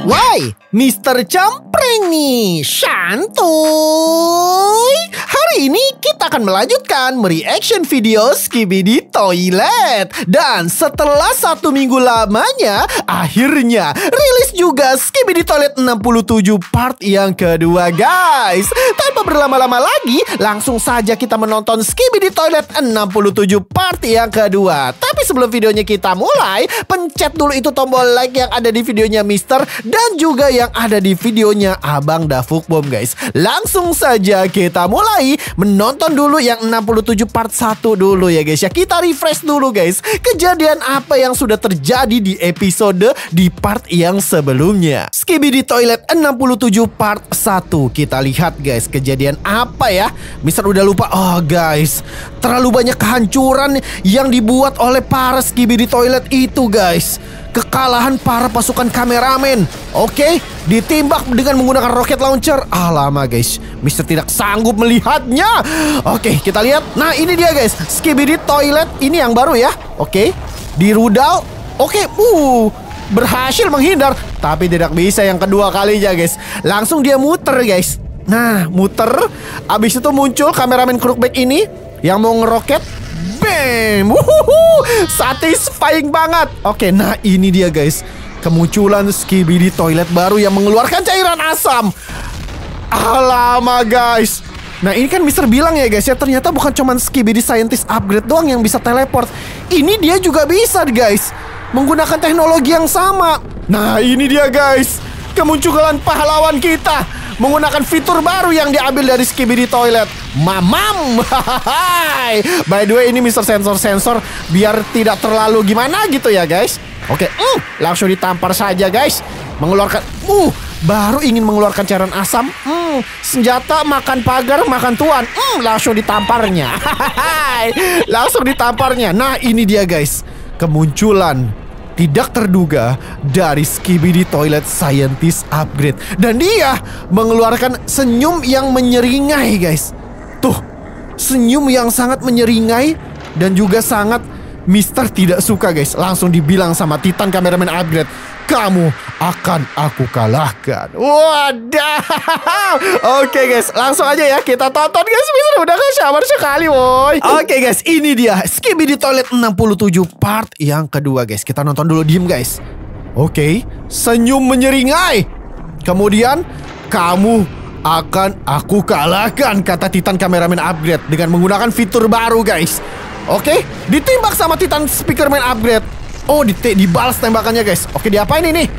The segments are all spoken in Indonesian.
Why? Mr. Campreng nih, santuy. Hari ini kita akan melanjutkan mereaction video Skibidi Toilet. Dan setelah satu minggu lamanya, akhirnya rilis juga Skibidi Toilet 67 part yang kedua guys. Tanpa berlama-lama lagi, langsung saja kita menonton Skibidi Toilet 67 part yang kedua. Tapi sebelum videonya kita mulai, pencet dulu itu tombol like yang ada di videonya Mister dan juga yang ada di videonya Abang Dafuk Bom guys. Langsung saja kita mulai menonton dulu yang 67 part 1 dulu ya guys ya. Kita refresh dulu guys. Kejadian apa yang sudah terjadi di episode di part yang sebelumnya. Skibidi Toilet 67 part 1. Kita lihat guys kejadian apa ya. Mister udah lupa. Oh guys, terlalu banyak kehancuran yang dibuat oleh para Skibidi Toilet itu guys kekalahan para pasukan kameramen. Oke, ditimbak dengan menggunakan rocket launcher. Ah lama guys, Mister tidak sanggup melihatnya. Oke, kita lihat. Nah ini dia guys, Skibidi Toilet ini yang baru ya. Oke, di rudal. Oke, uh, berhasil menghindar. Tapi tidak bisa yang kedua kalinya guys. Langsung dia muter guys. Nah, muter. Abis itu muncul kameramen crookback ini yang mau ngeroket Bam! Wuhuhu! Satisfying banget. Oke, nah ini dia guys. Kemunculan Skibidi toilet baru yang mengeluarkan cairan asam. Alama guys. Nah ini kan Mister bilang ya guys ya ternyata bukan cuman Skibidi Scientist upgrade doang yang bisa teleport. Ini dia juga bisa guys. Menggunakan teknologi yang sama. Nah ini dia guys. Kemunculan pahlawan kita menggunakan fitur baru yang diambil dari Skibidi Toilet. Mamam. By the way ini Mister sensor-sensor biar tidak terlalu gimana gitu ya guys. Oke, uh, langsung ditampar saja guys. Mengeluarkan uh baru ingin mengeluarkan cairan asam. Hmm, senjata makan pagar makan tuan. Hmm, langsung ditamparnya. langsung ditamparnya. Nah, ini dia guys. Kemunculan tidak terduga dari Skibidi Toilet Scientist Upgrade. Dan dia mengeluarkan senyum yang menyeringai guys. Tuh, senyum yang sangat menyeringai dan juga sangat Mister tidak suka guys. Langsung dibilang sama Titan kameramen upgrade. Kamu akan aku kalahkan. Wadah. Oke guys, langsung aja ya kita tonton guys. Mister udah gak sabar sekali woi. Oke guys, ini dia Skibidi Toilet 67 part yang kedua guys. Kita nonton dulu diem guys. Oke, senyum menyeringai. Kemudian kamu akan aku kalahkan kata Titan kameramen upgrade dengan menggunakan fitur baru guys. Oke, ditimbak sama Titan Speakerman upgrade. Oh, di dibalas tembakannya guys. Oke, diapain ini?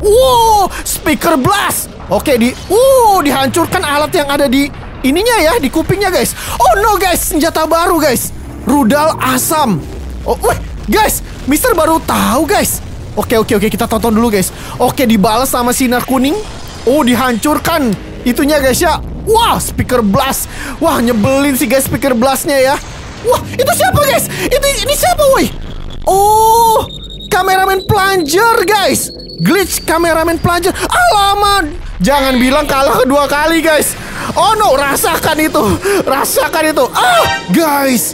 Wow, speaker blast. Oke, di uh dihancurkan alat yang ada di ininya ya, di kupingnya guys. Oh no guys, senjata baru guys. Rudal asam. Oh, wih, guys, Mister baru tahu guys. Oke, oke, oke, kita tonton dulu guys. Oke, dibalas sama sinar kuning. Oh, dihancurkan itunya guys ya. Wah, speaker blast. Wah, nyebelin sih guys speaker blastnya ya. Wah, itu siapa guys? Itu ini siapa woi? Oh, kameramen plunger guys. Glitch kameramen plunger. Alaman. Jangan bilang kalah kedua kali guys. Oh no, rasakan itu. Rasakan itu. Ah, guys.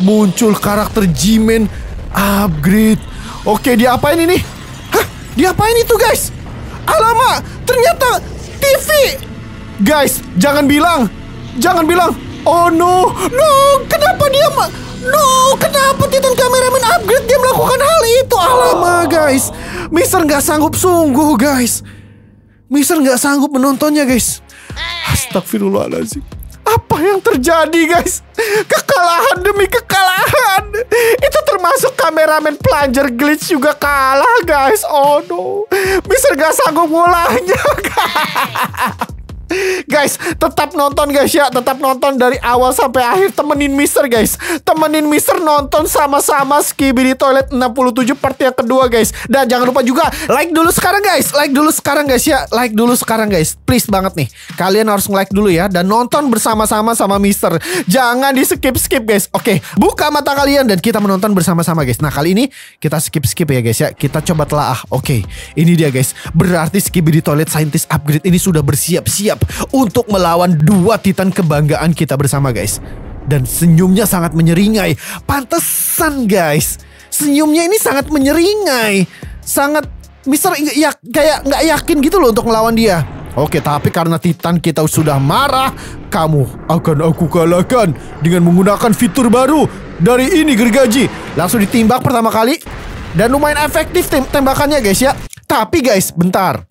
Muncul karakter Jimen upgrade. Oke, dia apain ini? Hah, dia apain itu guys? Alamak, ternyata TV. Guys, jangan bilang. Jangan bilang Oh no, no, kenapa dia ma No, kenapa Titan kameramen upgrade dia melakukan hal itu? Alama guys, Mister nggak sanggup sungguh guys. Mister nggak sanggup menontonnya guys. Astagfirullahaladzim. Apa yang terjadi guys? Kekalahan demi kekalahan. Itu termasuk kameramen plunger glitch juga kalah guys. Oh no, Mister nggak sanggup ngulahnya. Guys, tetap nonton guys ya. Tetap nonton dari awal sampai akhir. Temenin Mister guys. Temenin Mister nonton sama-sama Skibidi Toilet 67 part yang kedua guys. Dan jangan lupa juga Like dulu sekarang guys. Like dulu sekarang guys ya. Like dulu sekarang guys. Please banget nih. Kalian harus nge-like dulu ya Dan nonton bersama-sama sama Mister. Jangan di skip-skip guys. Oke Buka mata kalian Dan kita menonton bersama-sama guys. Nah kali ini Kita skip-skip ya guys ya. Kita coba telah Oke. Ini dia guys. Berarti Skibidi Toilet Scientist Upgrade ini sudah bersiap-siap untuk melawan dua titan kebanggaan kita bersama guys. Dan senyumnya sangat menyeringai. Pantesan guys. Senyumnya ini sangat menyeringai. Sangat Mister ya kayak nggak yakin gitu loh untuk melawan dia. Oke, tapi karena Titan kita sudah marah, kamu akan aku kalahkan dengan menggunakan fitur baru dari ini gergaji. Langsung ditimbak pertama kali dan lumayan efektif tem tembakannya guys ya. Tapi guys, bentar.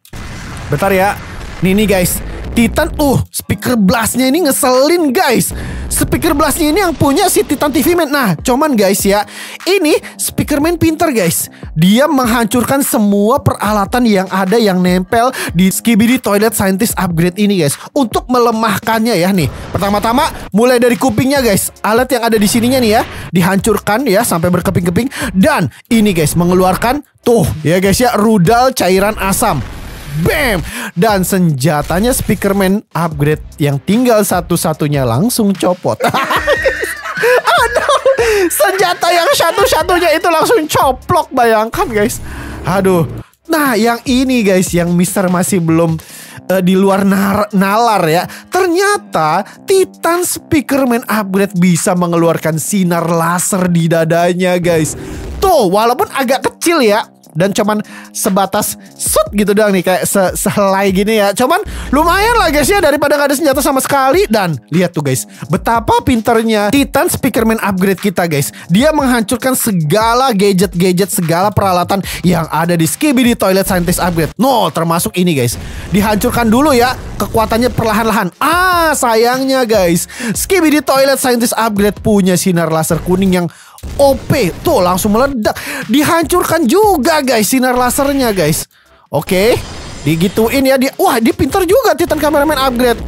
Bentar ya. Nih nih guys, Titan uh speaker blastnya ini ngeselin guys. Speaker blastnya ini yang punya si Titan TV Man. Nah cuman guys ya Ini speaker man pinter guys. Dia menghancurkan semua peralatan yang ada yang nempel di Skibidi Toilet Scientist Upgrade ini guys. Untuk melemahkannya ya nih. Pertama-tama mulai dari kupingnya guys. Alat yang ada di sininya nih ya Dihancurkan ya sampai berkeping-keping. Dan ini guys mengeluarkan Tuh ya guys ya rudal cairan asam Bam! Dan senjatanya Speakerman upgrade yang tinggal satu-satunya langsung copot. Aduh, senjata yang satu-satunya itu langsung coplok bayangkan guys. Aduh. Nah, yang ini guys, yang Mister masih belum uh, di luar nar nalar ya. Ternyata Titan Speakerman upgrade bisa mengeluarkan sinar laser di dadanya guys. Tuh, walaupun agak kecil ya, dan cuman sebatas shoot gitu doang nih kayak se sehelai gini ya. Cuman lumayan lah guys ya daripada gak ada senjata sama sekali dan lihat tuh guys betapa pinternya Titan Speakerman upgrade kita guys. Dia menghancurkan segala gadget-gadget segala peralatan yang ada di Skibidi Toilet Scientist upgrade. No, termasuk ini guys. Dihancurkan dulu ya kekuatannya perlahan-lahan. Ah, sayangnya guys. Skibidi Toilet Scientist upgrade punya sinar laser kuning yang OP tuh langsung meledak. Dihancurkan juga guys sinar lasernya guys. Oke digituin ya. Dia wah dia pintar juga Titan Cameraman upgrade.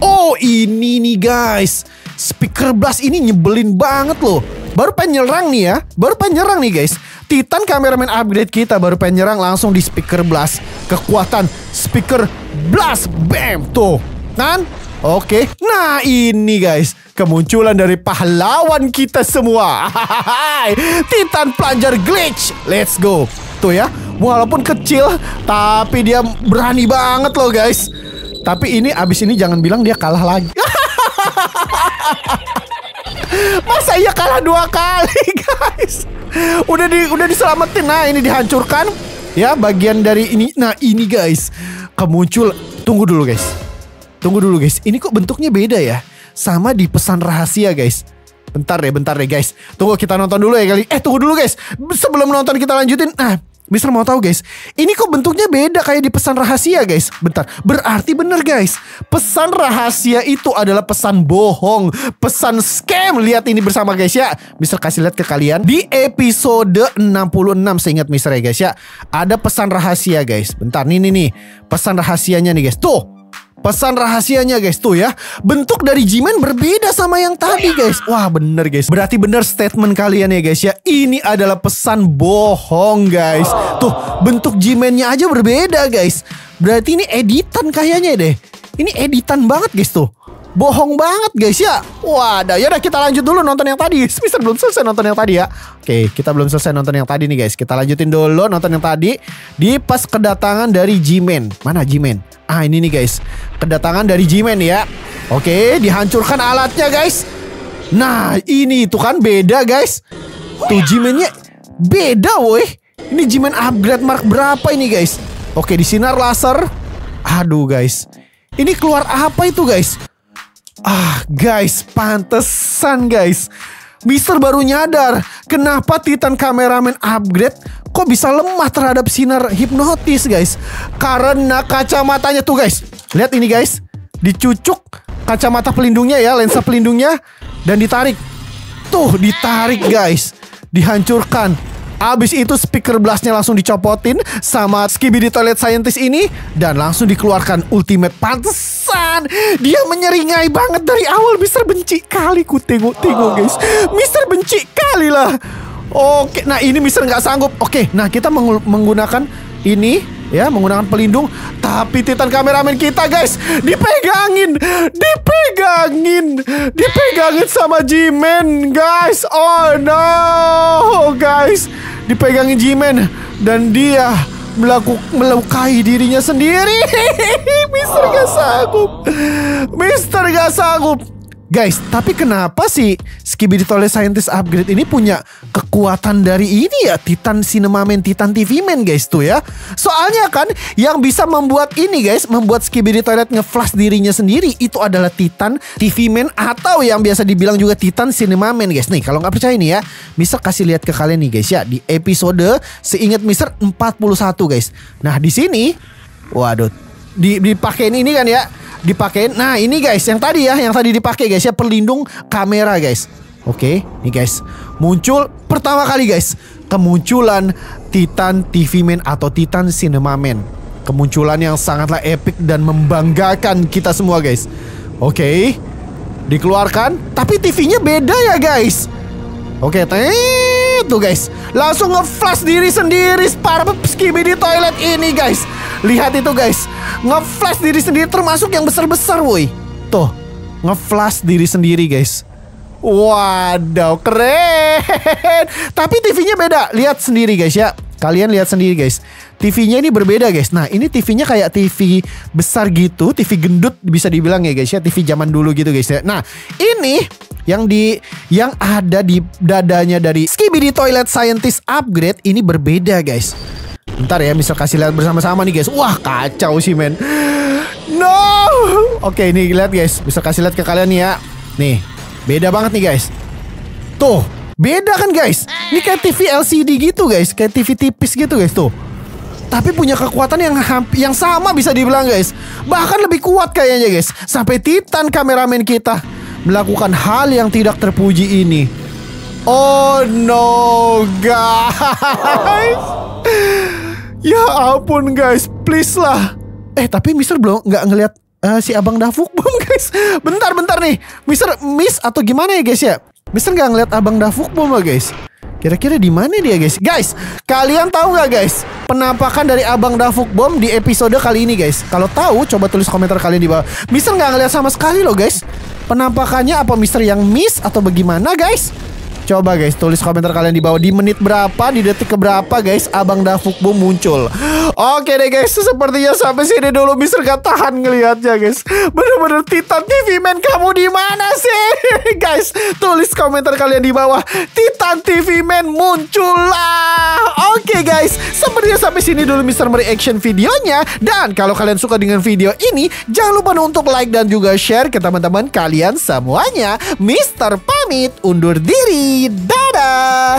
Oh ini nih guys. Speaker blast ini nyebelin banget loh. Baru pengen nyerang nih ya. Baru pengen nyerang nih guys. Titan Cameraman upgrade kita baru pengen nyerang langsung di speaker blast. Kekuatan speaker blast bam tuh. Kan Oke, nah ini guys kemunculan dari pahlawan kita semua. Titan Plunger Glitch, let's go. Tuh ya, walaupun kecil tapi dia berani banget loh guys. Tapi ini abis ini jangan bilang dia kalah lagi. Masa iya kalah dua kali guys? Udah di udah diselamatin. Nah ini dihancurkan. Ya bagian dari ini. Nah ini guys kemuncul. Tunggu dulu guys Tunggu dulu guys, ini kok bentuknya beda ya? Sama di pesan rahasia guys. Bentar deh, bentar deh guys. Tunggu kita nonton dulu ya kali. Eh tunggu dulu guys. Sebelum nonton kita lanjutin. Nah, Mister mau tahu guys, ini kok bentuknya beda kayak di pesan rahasia guys. Bentar, berarti bener guys. Pesan rahasia itu adalah pesan bohong, pesan scam. Lihat ini bersama guys ya. Mister kasih lihat ke kalian di episode 66 seingat Mister ya guys ya. Ada pesan rahasia guys. Bentar, nih nih nih. Pesan rahasianya nih guys. Tuh, Pesan rahasianya guys tuh ya. Bentuk dari Jimen berbeda sama yang tadi guys. Wah bener guys. Berarti bener statement kalian ya guys ya. Ini adalah pesan bohong guys. Tuh bentuk Jimennya aja berbeda guys. Berarti ini editan kayaknya deh. Ini editan banget guys tuh Bohong banget guys ya. Wadah yaudah kita lanjut dulu nonton yang tadi. Mister belum selesai nonton yang tadi ya. Oke kita belum selesai nonton yang tadi nih guys. Kita lanjutin dulu nonton yang tadi Di pas kedatangan dari Jimen Mana Jimen Ah ini nih guys. Kedatangan dari Jimen ya. Oke dihancurkan alatnya guys. Nah ini itu kan beda guys. Tuh Jimennya beda woi. Ini Jimen upgrade mark berapa ini guys? Oke di sinar laser. Aduh guys. Ini keluar apa itu guys Ah, guys, pantesan guys. Mister baru nyadar kenapa Titan Cameraman upgrade kok bisa lemah terhadap sinar hipnotis guys. Karena kacamatanya tuh guys. Lihat ini guys. Dicucuk kacamata pelindungnya ya, lensa pelindungnya dan ditarik. Tuh, ditarik guys. Dihancurkan. Abis itu speaker blastnya langsung dicopotin sama Skibidi Toilet Scientist ini dan langsung dikeluarkan ultimate Dia menyeringai banget dari awal Mister benci kali ku tengok-tengok guys. Mister benci kali lah. Oke, nah ini Mister nggak sanggup. Oke, nah kita meng menggunakan ini ya menggunakan pelindung tapi titan kameramen kita guys dipegangin dipegangin dipegangin sama Jimen guys oh no guys dipegangin Jimen dan dia melakukan melukai dirinya sendiri. Mister gak sanggup. Mister gak sanggup. Guys, tapi kenapa sih Skibidi Toilet Scientist Upgrade ini punya kekuatan dari ini ya? Titan Cinema Man, Titan TV Man guys tuh ya. Soalnya kan yang bisa membuat ini guys Membuat Skibidi Toilet nge-flash dirinya sendiri Itu adalah Titan TV Man Atau yang biasa dibilang juga Titan Cinema Man guys. Nih kalau nggak percaya nih ya Mister kasih lihat ke kalian nih guys ya Di episode seingat Mister 41 guys. Nah di sini Waduh di, dipakein ini kan ya dipakein. Nah ini guys yang tadi ya, yang tadi dipakai guys ya perlindung kamera guys. Oke, nih guys muncul pertama kali guys kemunculan Titan TV Man atau Titan Cinema Man. Kemunculan yang sangatlah epic dan membanggakan kita semua guys. Oke, dikeluarkan, tapi TV-nya beda ya guys. Oke, tuh guys, langsung nge-flash diri sendiri para skibidi toilet ini guys. Lihat itu guys Nge-flash diri sendiri termasuk yang besar-besar woi. Tuh Nge-flash diri sendiri guys. Waduh keren. Tapi TV-nya beda. Lihat sendiri guys ya. Kalian lihat sendiri guys. TV-nya ini berbeda guys. Nah ini TV-nya kayak TV besar gitu TV gendut bisa dibilang ya guys ya. TV zaman dulu gitu guys ya. Nah ini yang di yang ada di dadanya dari Skibidi Toilet Scientist Upgrade ini berbeda guys Ntar ya misal kasih lihat bersama-sama nih guys. Wah kacau sih men. No! Oke ini lihat guys. Bisa kasih lihat ke kalian nih ya. Nih Beda banget nih guys. Tuh Beda kan guys? Ini kayak TV LCD gitu guys. Kayak TV tipis gitu guys tuh. Tapi punya kekuatan yang yang sama bisa dibilang guys. Bahkan lebih kuat kayaknya guys. Sampai Titan kameramen kita Melakukan hal yang tidak terpuji ini. Oh no guys Ya ampun guys, please lah. Eh tapi Mister belum nggak ngelihat uh, si abang Dafuk belum guys. Bentar bentar nih, Mister miss atau gimana ya guys ya? Mister nggak ngelihat abang Dafuk belum guys? Kira-kira di mana dia guys? Guys, kalian tahu nggak guys penampakan dari Abang Dafuk Bom di episode kali ini guys? Kalau tahu, coba tulis komentar kalian di bawah. Mister nggak ngeliat sama sekali loh guys. Penampakannya apa Mister yang miss atau bagaimana guys? Coba guys tulis komentar kalian di bawah. Di menit berapa, di detik keberapa guys Abang Dafukbo muncul. Oke deh guys Sepertinya sampai sini dulu. Mister gak tahan ngelihatnya guys. Bener-bener Titan TV Man Kamu di mana sih? Guys tulis komentar kalian di bawah. Titan TV Man muncul lah Oke guys Sepertinya sampai sini dulu Mister mereaction videonya. Dan kalau kalian suka dengan video ini Jangan lupa untuk like dan juga share ke teman-teman kalian semuanya. Mister pamit undur diri better!